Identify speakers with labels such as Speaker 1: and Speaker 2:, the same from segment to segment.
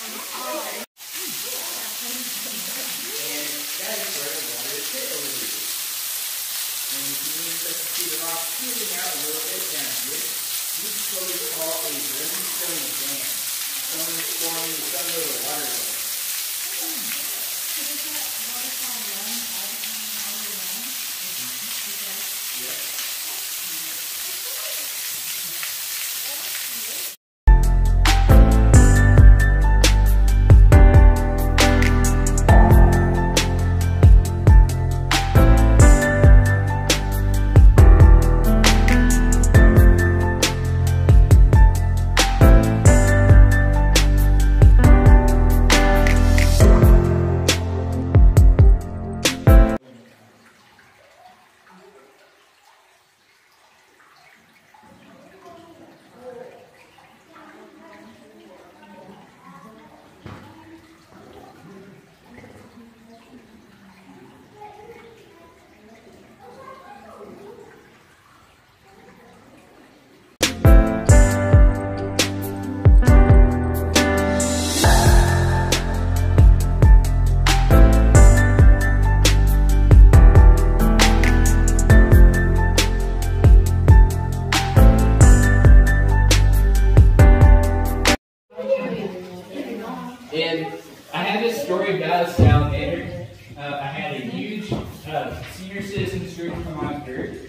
Speaker 1: And you need to just keep it off, peeling out a little bit gently. You can close all eight. Story about a salamander. Uh, I had a huge uh, senior citizens group come on here,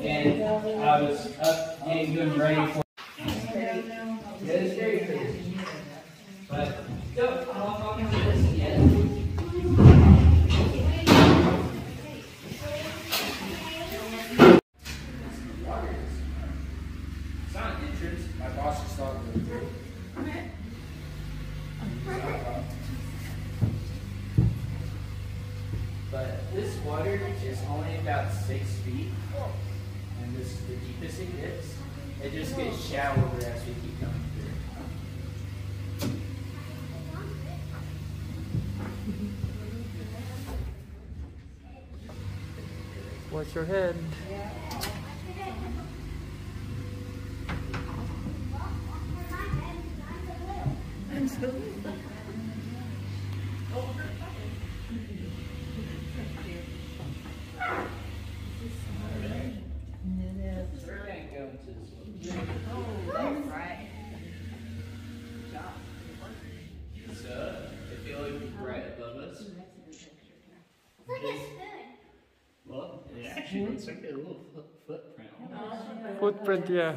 Speaker 1: and I was up getting them ready for. Yeah, it's very crazy. But don't hop on to this yet. Water is. It's not an entrance. My boss just thought it was through. But this water is only about six feet, and this is the deepest it gets. It just gets shallower as we keep coming through.
Speaker 2: Watch your head.
Speaker 1: actually looks like a little foot, footprint.
Speaker 2: Oh, oh, footprint, yeah.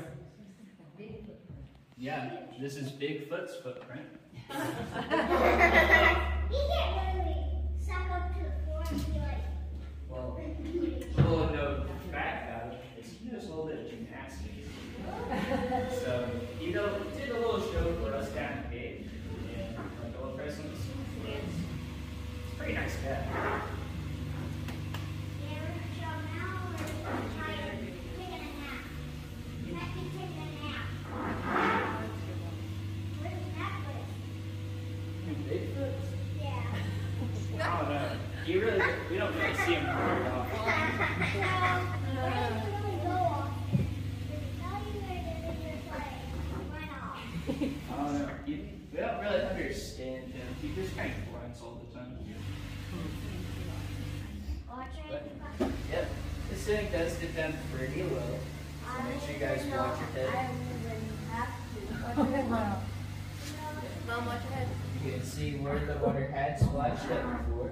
Speaker 1: Yeah, this is Bigfoot's footprint.
Speaker 3: He can't really suck up to the floor and be like,
Speaker 1: Well, a little note fact about it, it's just a little bit of gymnastics. So, you know, he did a little show for us down in Cape, and like a little presents. for us. It's a pretty nice cat.
Speaker 3: yeah, so now we're tired, taking a nap. Let me take a nap. Where's that place?
Speaker 1: Bigfoot?
Speaker 3: Yeah.
Speaker 1: I don't know. You really, we don't really see him very often.
Speaker 3: So, where does it really go off? Does it tell you or does it just like run off?
Speaker 1: I don't know. We don't really understand him. He just kind of grunts all the time.
Speaker 3: Watch
Speaker 1: But,
Speaker 3: it.
Speaker 1: yeah, this thing does get down pretty low. So make sure you guys watch your head.
Speaker 4: Mom, watch your head.
Speaker 1: You can see where the water had splashed up before.